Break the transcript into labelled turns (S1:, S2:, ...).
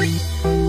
S1: Bye.